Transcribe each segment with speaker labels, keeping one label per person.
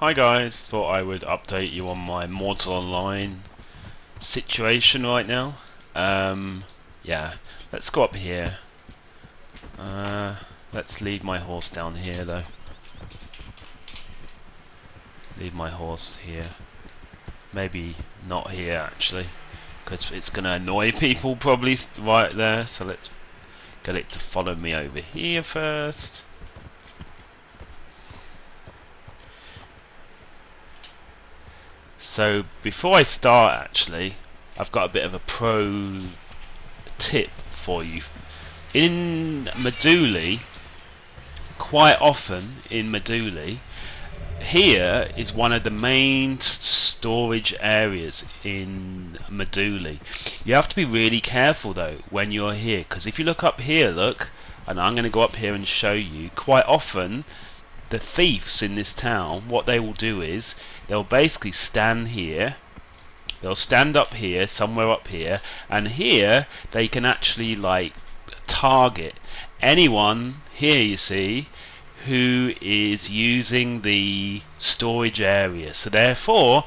Speaker 1: Hi guys, thought I would update you on my Mortal Online situation right now. Um, yeah, let's go up here. Uh, let's leave my horse down here though. Leave my horse here. Maybe not here actually, because it's going to annoy people probably right there. So let's get it to follow me over here first. So before I start actually, I've got a bit of a pro tip for you. In Meduli, quite often in Meduli, here is one of the main storage areas in Meduli. You have to be really careful though when you're here because if you look up here, look, and I'm going to go up here and show you, quite often the thieves in this town, what they will do is they'll basically stand here. They'll stand up here, somewhere up here, and here they can actually like target anyone here. You see, who is using the storage area. So therefore,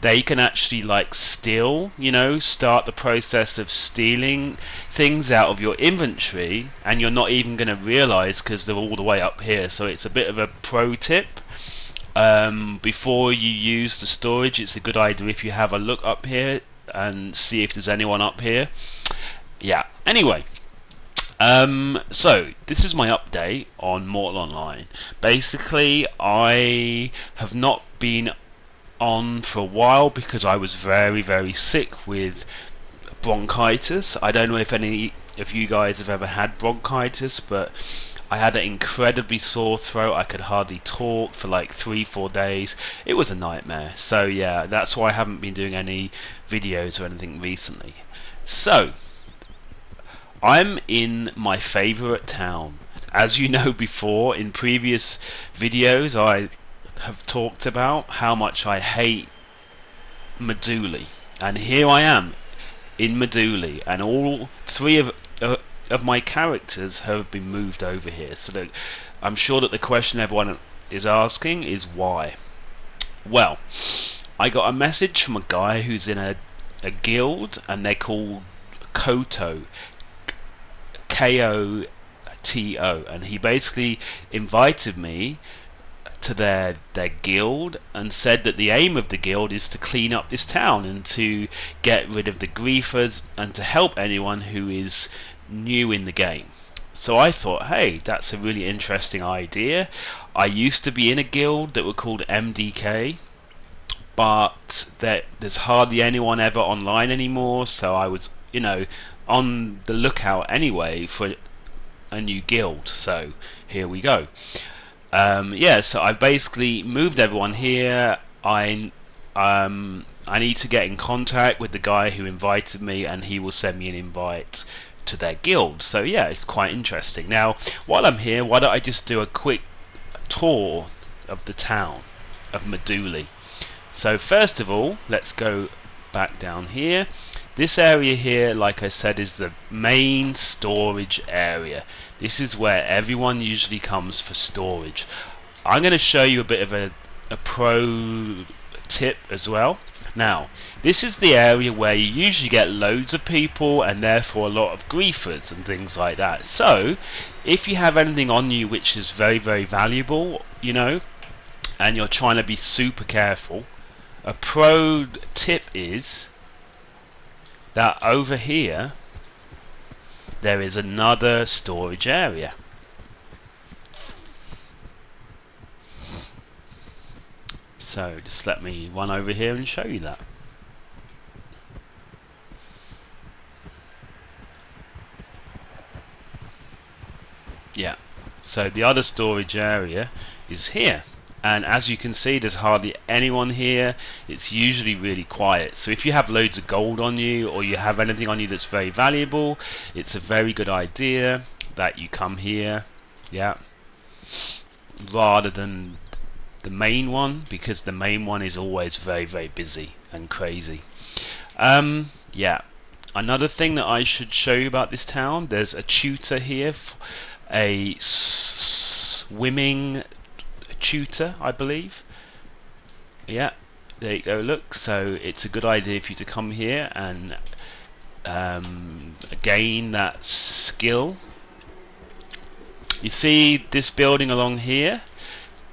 Speaker 1: they can actually like steal, you know, start the process of stealing things out of your inventory and you're not even going to realize because they're all the way up here. So it's a bit of a pro tip. Um, before you use the storage, it's a good idea if you have a look up here and see if there's anyone up here. Yeah. Anyway, um, so this is my update on Mortal Online. Basically, I have not been on for a while because I was very, very sick with bronchitis. I don't know if any of you guys have ever had bronchitis, but I had an incredibly sore throat. I could hardly talk for like three, four days. It was a nightmare. So yeah, that's why I haven't been doing any videos or anything recently. So I'm in my favourite town. As you know before, in previous videos, I have talked about how much I hate Meduli. And here I am in Meduli, and all three of uh, of my characters have been moved over here. So that I'm sure that the question everyone is asking is why. Well, I got a message from a guy who's in a a guild, and they're called Koto, K O T O, and he basically invited me to their their guild and said that the aim of the guild is to clean up this town and to get rid of the griefers and to help anyone who is new in the game. So I thought, hey, that's a really interesting idea. I used to be in a guild that were called MDK, but that there's hardly anyone ever online anymore. So I was, you know, on the lookout anyway for a new guild. So here we go. Um, yeah, so I've basically moved everyone here. I um, I need to get in contact with the guy who invited me, and he will send me an invite to their guild. So yeah, it's quite interesting. Now, while I'm here, why don't I just do a quick tour of the town of Meduli? So first of all, let's go back down here. This area here, like I said, is the main storage area. This is where everyone usually comes for storage. I'm going to show you a bit of a, a pro tip as well. Now, this is the area where you usually get loads of people and therefore a lot of griefers and things like that. So, if you have anything on you which is very, very valuable, you know, and you're trying to be super careful, a pro tip is that over here there is another storage area. So just let me run over here and show you that. Yeah, so the other storage area is here and as you can see there's hardly anyone here. It's usually really quiet. So if you have loads of gold on you or you have anything on you that's very valuable it's a very good idea that you come here. Yeah. Rather than the main one because the main one is always very very busy and crazy. Um, yeah. Another thing that I should show you about this town there's a tutor here a swimming tutor, I believe. yeah, there you go. Look, so it's a good idea for you to come here and um, gain that skill. You see this building along here?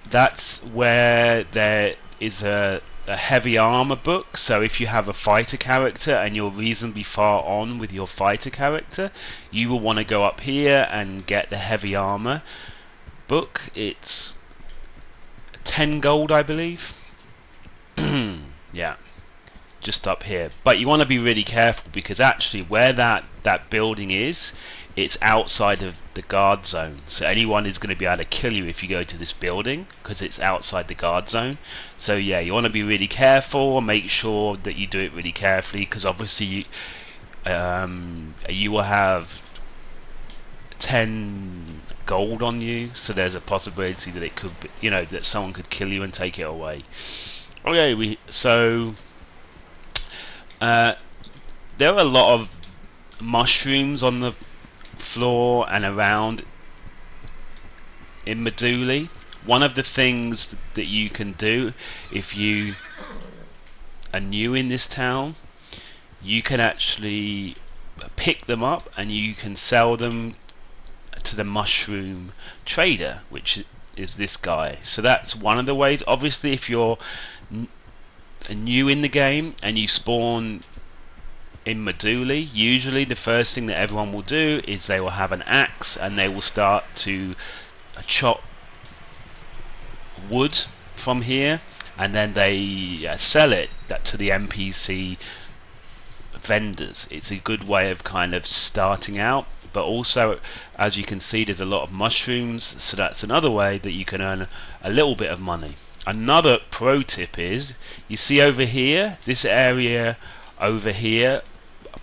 Speaker 1: That's where there is a, a heavy armor book. So if you have a fighter character and you're reasonably far on with your fighter character, you will want to go up here and get the heavy armor book. It's 10 gold, I believe. yeah just up here. But you want to be really careful because actually, where that that building is, it's outside of the guard zone. So anyone is going to be able to kill you if you go to this building because it's outside the guard zone. So yeah, you want to be really careful and make sure that you do it really carefully because obviously you, um, you will have ten gold on you, so there's a possibility that it could, be, you know, that someone could kill you and take it away. Okay, we so uh, there are a lot of mushrooms on the floor and around in Meduli. One of the things that you can do if you are new in this town, you can actually pick them up and you can sell them to the mushroom trader, which is this guy. So that's one of the ways. Obviously, if you're new in the game and you spawn in Meduli, usually the first thing that everyone will do is they will have an axe and they will start to chop wood from here and then they uh, sell it that to the NPC vendors. It's a good way of kind of starting out, but also, as you can see, there's a lot of mushrooms, so that's another way that you can earn a little bit of money. Another pro tip is you see over here, this area over here,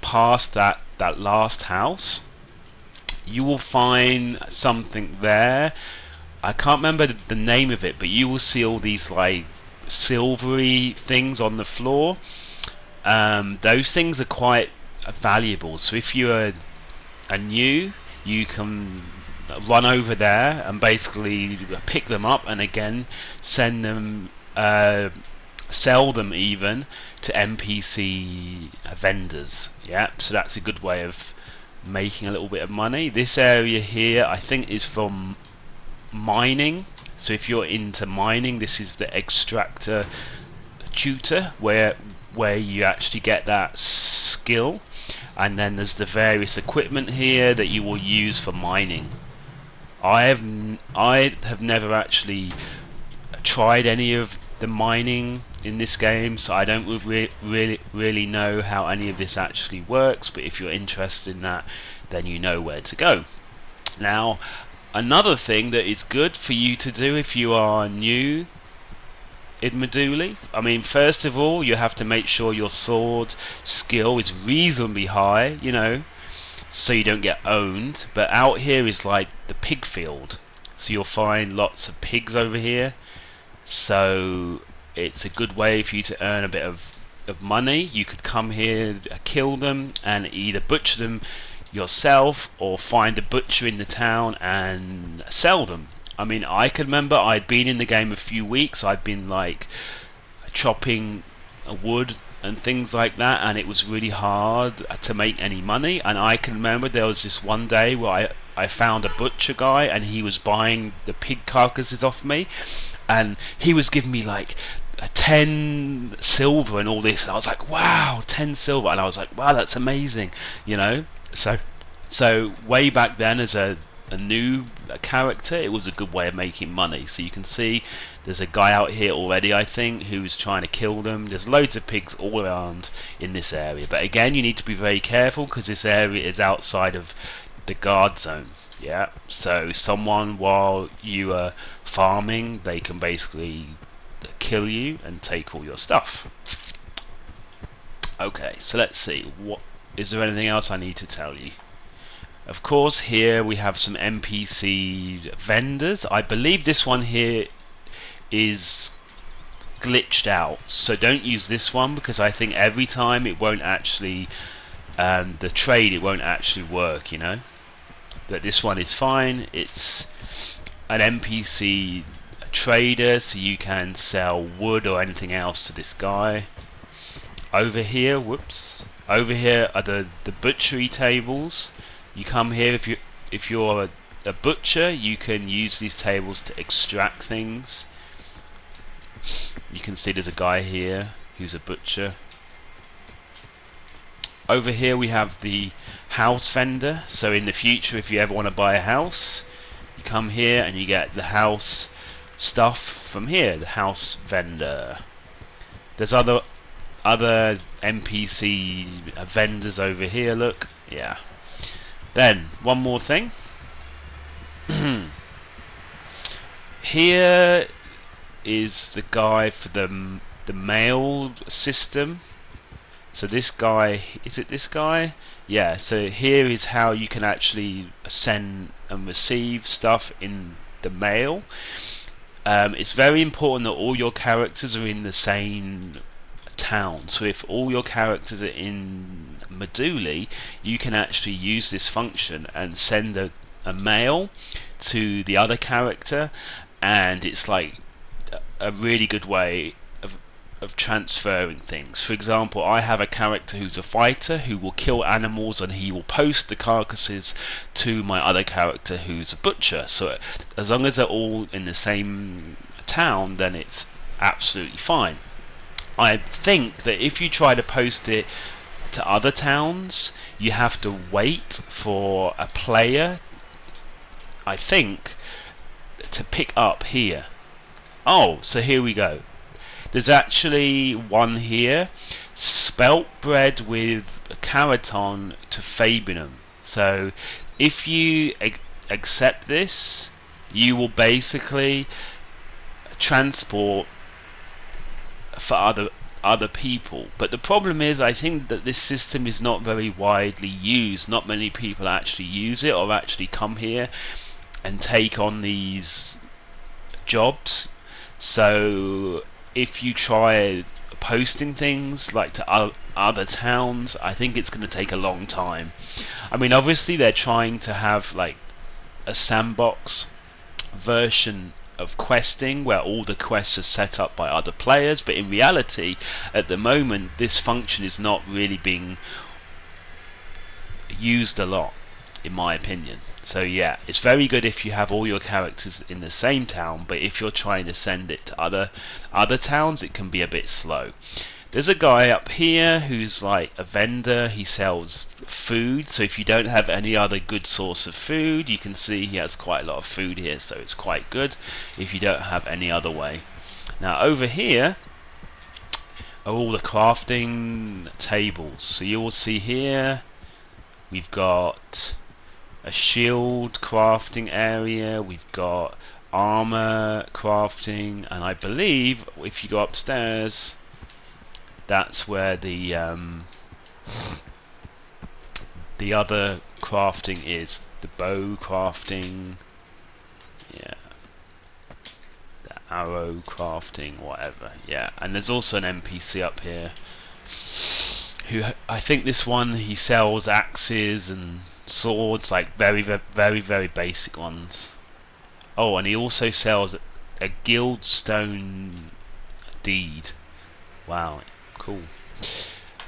Speaker 1: past that, that last house, you will find something there. I can't remember the name of it, but you will see all these like silvery things on the floor. Um, those things are quite valuable. So if you are, you, you can run over there and basically pick them up and again send them uh, sell them even to NPC vendors. Yeah so that's a good way of making a little bit of money. This area here I think is from mining. So if you're into mining this is the extractor tutor where where you actually get that skill and then there's the various equipment here that you will use for mining I have I have never actually tried any of the mining in this game, so I don't re- really really know how any of this actually works. But if you're interested in that, then you know where to go. Now, another thing that is good for you to do if you are new in Meduli. I mean, first of all, you have to make sure your sword skill is reasonably high. You know, so you don't get owned. But out here is like the pig field, so you'll find lots of pigs over here. So it's a good way for you to earn a bit of, of money. You could come here, uh, kill them, and either butcher them yourself or find a butcher in the town and sell them. I mean, I can remember I'd been in the game a few weeks. I'd been like chopping wood and things like that, and it was really hard to make any money. And I can remember there was this one day where I, I found a butcher guy, and he was buying the pig carcasses off me, and he was giving me like a 10 silver and all this. And I was like wow 10 silver. And I was like wow that's amazing you know? So? So way back then as a, a new character it was a good way of making money so you can see there's a guy out here already, I think, who's trying to kill them. There's loads of pigs all around in this area. But again, you need to be very careful because this area is outside of the guard zone. Yeah, so someone while you are farming, they can basically kill you and take all your stuff. Okay, so let's see. What is there anything else I need to tell you? Of course, here we have some NPC vendors. I believe this one here is glitched out. So don't use this one because I think every time it won't actually um, the trade it won't actually work. You know, but this one is fine. It's an NPC trader, so you can sell wood or anything else to this guy. Over here, whoops. Over here are the, the butchery tables. You come here if you if you're a, a butcher, you can use these tables to extract things. You can see there's a guy here who's a butcher. Over here we have the house vendor. So in the future, if you ever want to buy a house, you come here and you get the house stuff from here, the house vendor. There's other other NPC vendors over here. Look, yeah. Then one more thing. here is the guy for the the mail system. So this guy, is it this guy? Yeah, so here is how you can actually send and receive stuff in the mail. Um, it's very important that all your characters are in the same town. So if all your characters are in Meduli, you can actually use this function and send a, a mail to the other character, and it's like a really good way of of transferring things. For example, I have a character who's a fighter who will kill animals and he will post the carcasses to my other character who's a butcher. So as long as they're all in the same town, then it's absolutely fine. I think that if you try to post it to other towns, you have to wait for a player, I think, to pick up here. Oh, so here we go. There's actually one here. Spelt bread with Karaton to Fabernum. So if you accept this, you will basically transport for other other people. But the problem is, I think that this system is not very widely used. Not many people actually use it or actually come here and take on these jobs. So if you try posting things like to other towns, I think it's going to take a long time. I mean, obviously they're trying to have like a sandbox version of questing where all the quests are set up by other players, but in reality, at the moment, this function is not really being used a lot, in my opinion. So yeah, it's very good if you have all your characters in the same town, but if you're trying to send it to other other towns, it can be a bit slow. There's a guy up here who's like a vendor. He sells food. So if you don't have any other good source of food, you can see he has quite a lot of food here. So it's quite good if you don't have any other way. Now over here are all the crafting tables. So you will see here we've got a shield crafting area. We've got armor crafting, and I believe if you go upstairs, that's where the um, the other crafting is. The bow crafting, yeah, the arrow crafting, whatever. Yeah, and there's also an NPC up here who I think this one he sells axes and swords, like very, very, very basic ones. Oh, and he also sells a guildstone deed. Wow, cool.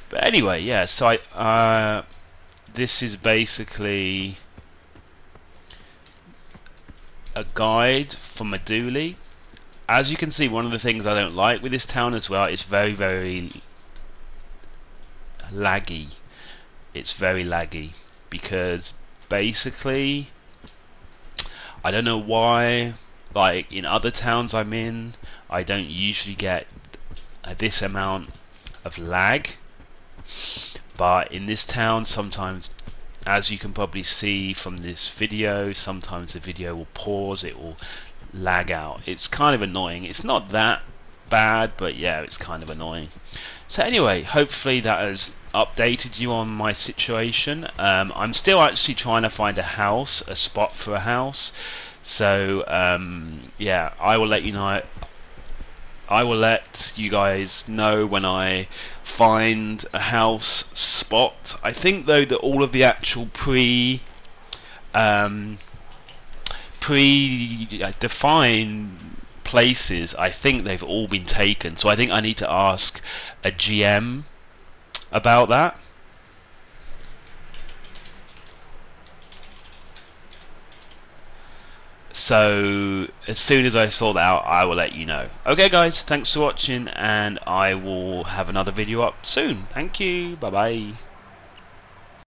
Speaker 1: But anyway, yeah. So I, uh, this is basically a guide for Meduli. As you can see, one of the things I don't like with this town as well is very, very laggy. It's very laggy because basically I don't know why like in other towns I'm in I don't usually get this amount of lag but in this town sometimes as you can probably see from this video sometimes the video will pause it will lag out it's kind of annoying it's not that bad but yeah it's kind of annoying so anyway hopefully that has updated you on my situation. Um, I'm still actually trying to find a house, a spot for a house. So um, yeah, I will let you know. I will let you guys know when I find a house spot. I think though that all of the actual pre um, pre defined places, I think they've all been taken. So I think I need to ask a GM about that. So as soon as I sort that out, I will let you know. Okay, guys, thanks for watching, and I will have another video up soon. Thank you. Bye bye.